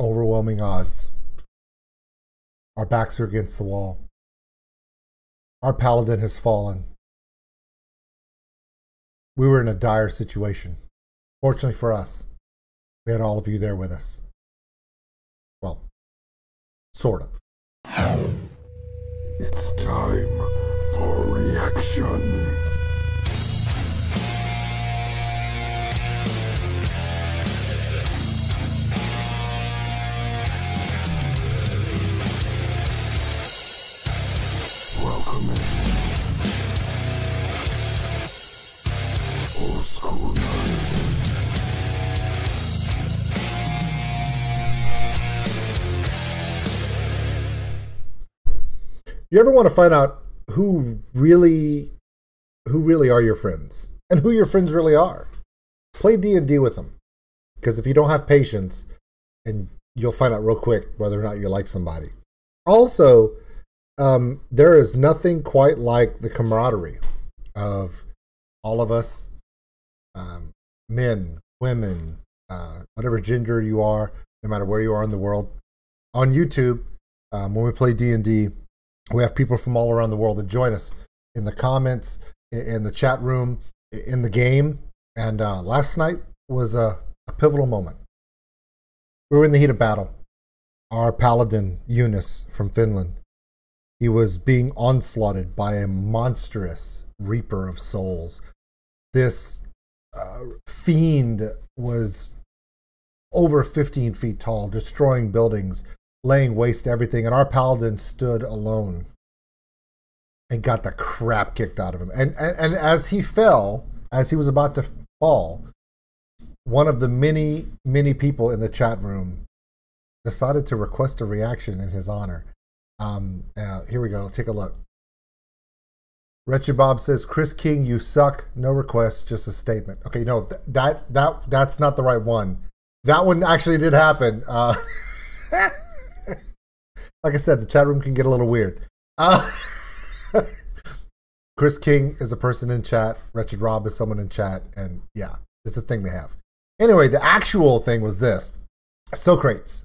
overwhelming odds. Our backs are against the wall. Our paladin has fallen. We were in a dire situation. Fortunately for us, we had all of you there with us. Well, sort of. It's time for reaction. You ever want to find out who really who really are your friends and who your friends really are? Play D&D with them. Because if you don't have patience and you'll find out real quick whether or not you like somebody. Also, um, there is nothing quite like the camaraderie of all of us um, men, women, uh, whatever gender you are, no matter where you are in the world. On YouTube, um, when we play D&D, we have people from all around the world that join us in the comments, in the chat room, in the game. And uh, last night was a, a pivotal moment. We were in the heat of battle. Our paladin, Eunice from Finland, he was being onslaughted by a monstrous reaper of souls. This uh, fiend was over 15 feet tall, destroying buildings, laying waste to everything, and our paladin stood alone and got the crap kicked out of him. And, and and as he fell, as he was about to fall, one of the many many people in the chat room decided to request a reaction in his honor. Um, uh, here we go. Take a look. Wretched Bob says, "Chris King, you suck. No request, just a statement." Okay, no, th- that that that's not the right one. That one actually did happen. Uh, like I said, the chat room can get a little weird. Uh, Chris King is a person in chat. Wretched Rob is someone in chat, and yeah, it's a thing they have. Anyway, the actual thing was this: Socrates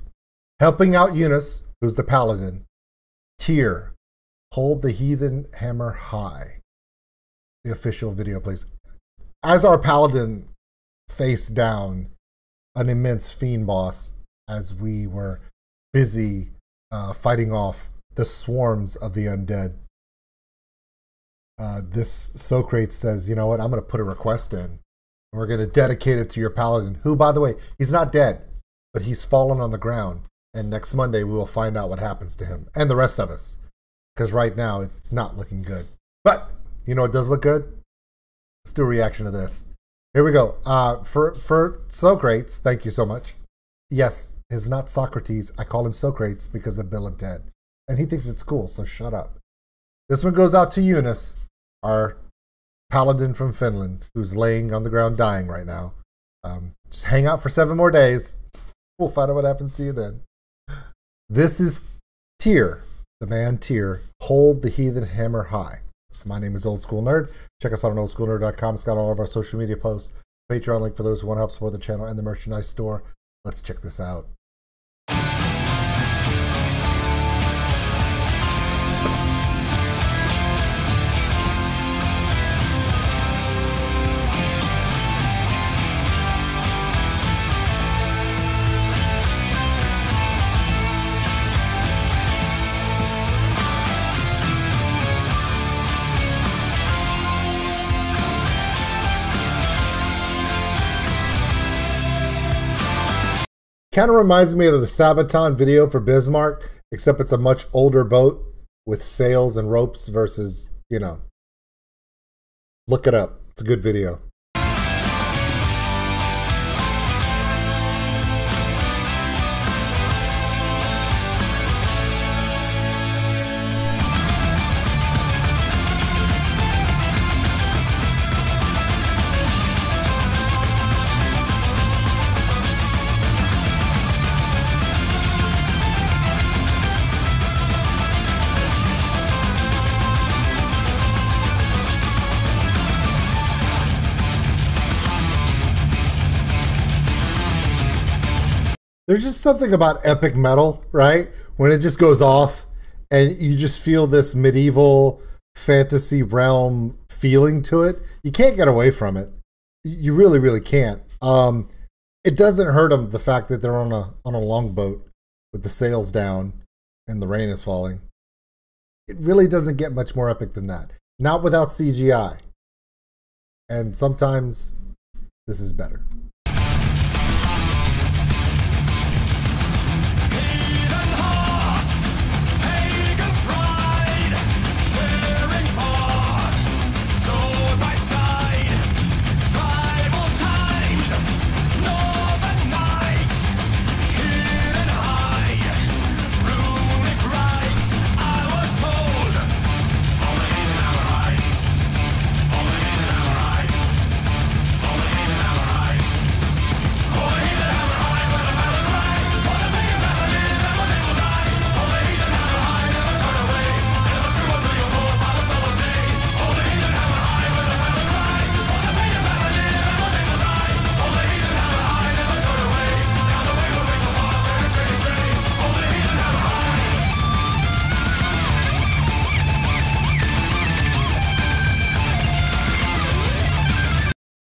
helping out Eunice, who's the paladin. Tyr, hold the heathen hammer high. The official video plays as our paladin face down an immense fiend boss as we were busy uh, fighting off the swarms of the undead. Uh, this Socrates says, you know what, I'm going to put a request in. And we're going to dedicate it to your paladin, who, by the way, he's not dead, but he's fallen on the ground. And next Monday, we will find out what happens to him and the rest of us. Because right now, it's not looking good. But, you know, it does look good. Let's do a reaction to this. Here we go. Uh, for for Socrates, thank you so much. Yes, is not Socrates. I call him Socrates because of Bill and Ted, and he thinks it's cool. So shut up. This one goes out to Eunice, our paladin from Finland, who's laying on the ground dying right now. Um, just hang out for seven more days. We'll find out what happens to you then. This is Tyr, the man Tyr. Hold the heathen hammer high. My name is OldSkuleNerd. Check us out on oldskulenerd.com. It's got all of our social media posts. Patreon link for those who want to help support the channel and the merchandise store. Let's check this out. Kind of reminds me of the Sabaton video for Bismarck, except it's a much older boat with sails and ropes versus, you know. Look it up. It's a good video. There's just something about epic metal, right? When it just goes off and you just feel this medieval fantasy realm feeling to it. You can't get away from it. You really, really can't. Um, it doesn't hurt them the fact that they're on a on a longboat with the sails down and the rain is falling. It really doesn't get much more epic than that. Not without CGI. And sometimes this is better.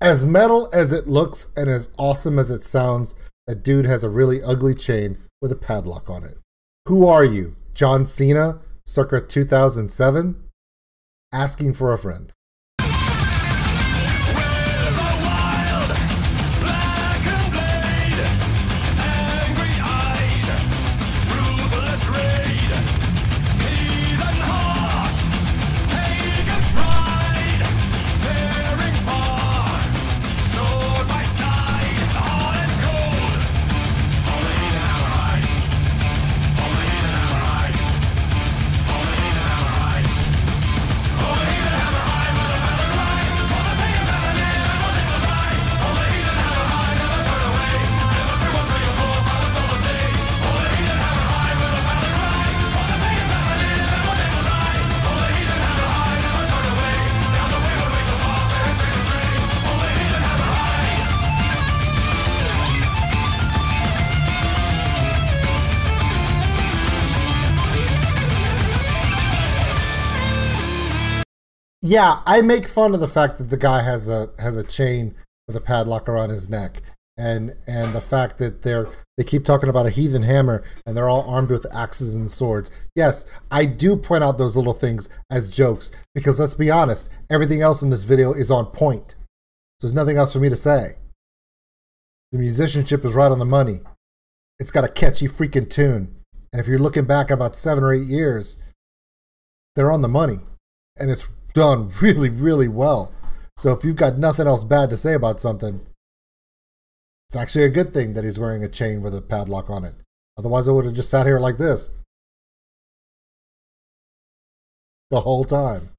As metal as it looks and as awesome as it sounds, that dude has a really ugly chain with a padlock on it. Who are you? John Cena, circa 2007? Asking for a friend. Yeah, I make fun of the fact that the guy has a has a chain with a padlock around his neck, and and the fact that they're they keep talking about a heathen hammer and they're all armed with axes and swords. Yes, I do point out those little things as jokes because let's be honest, everything else in this video is on point. So there's nothing else for me to say. The musicianship is right on the money. It's got a catchy freaking tune. And if you're looking back about seven or eight years, they're on the money. And it's done really, really well. So if you've got nothing else bad to say about something, it's actually a good thing that he's wearing a chain with a padlock on it. Otherwise, I would have just sat here like this the whole time.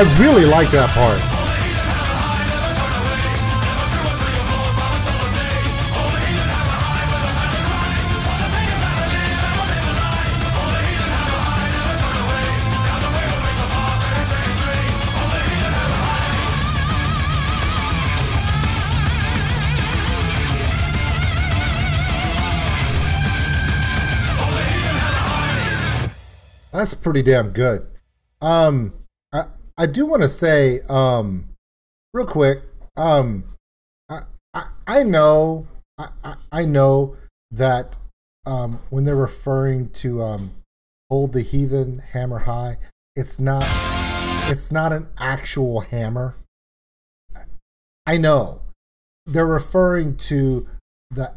I really like that part. That's pretty damn good. Um, I I do want to say, um, real quick, um, I I, I know I, I I know that um when they're referring to um hold the heathen hammer high, it's not it's not an actual hammer. I know they're referring to the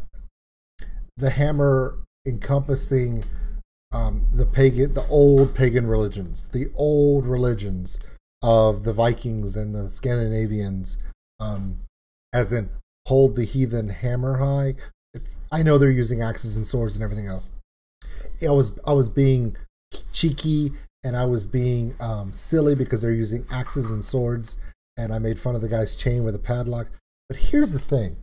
the hammer encompassing um, the pagan, the old pagan religions, the old religions of the Vikings and the Scandinavians, um, as in hold the heathen hammer high. It's I know they're using axes and swords and everything else. I was I was being cheeky and I was being um, silly because they're using axes and swords, and I made fun of the guy's chain with a padlock. But here's the thing: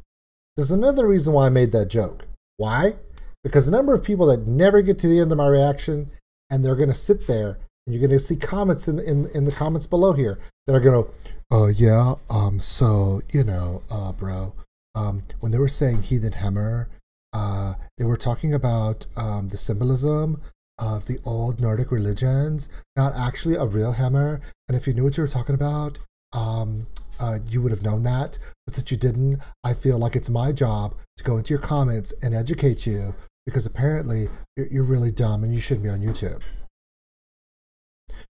there's another reason why I made that joke. Why? Because the number of people that never get to the end of my reaction and they're going to sit there and you're going to see comments in, in in the comments below here that are going to, oh yeah, um, so you know, uh, bro, um, when they were saying heathen hammer, uh, they were talking about um, the symbolism of the old Nordic religions, not actually a real hammer. And if you knew what you were talking about, um, uh, you would have known that. But since you didn't, I feel like it's my job to go into your comments and educate you because apparently you're, you're really dumb and you shouldn't be on YouTube.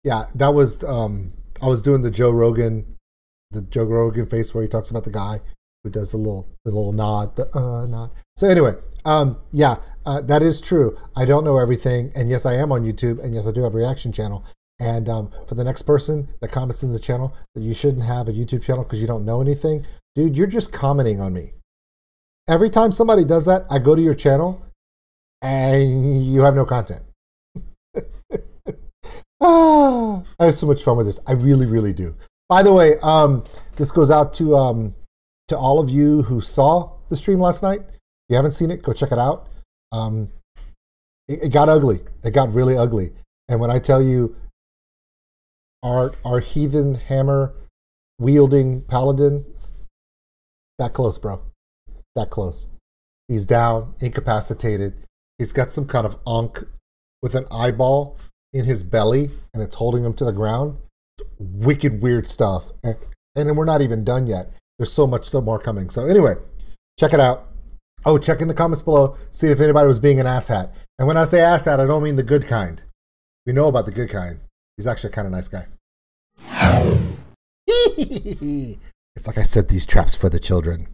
Yeah, that was um, I was doing the Joe Rogan, the Joe Rogan face where he talks about the guy who does the little the little nod, the uh nod. So anyway, um, yeah, uh, that is true. I don't know everything, and yes, I am on YouTube, and yes, I do have a reaction channel. And um, for the next person that comments in the channel that you shouldn't have a YouTube channel because you don't know anything, dude, you're just commenting on me. Every time somebody does that, I go to your channel and you have no content. Ah, I have so much fun with this. I really, really do. By the way, um, this goes out to um, to all of you who saw the stream last night. If you haven't seen it, go check it out. Um, it, it got ugly. It got really ugly. And when I tell you, our our heathen hammer wielding paladin, that close, bro. That close. He's down, incapacitated. He's got some kind of unk with an eyeball in his belly, and it's holding him to the ground. Wicked weird stuff. And, and we're not even done yet. There's so much more coming. So anyway, check it out. Oh, check in the comments below, see if anybody was being an asshat. And when I say asshat, I don't mean the good kind. We know about the good kind. He's actually a kind of nice guy. it's like I set these traps for the children.